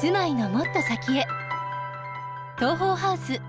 住まいのもっと先へ。東方ハウス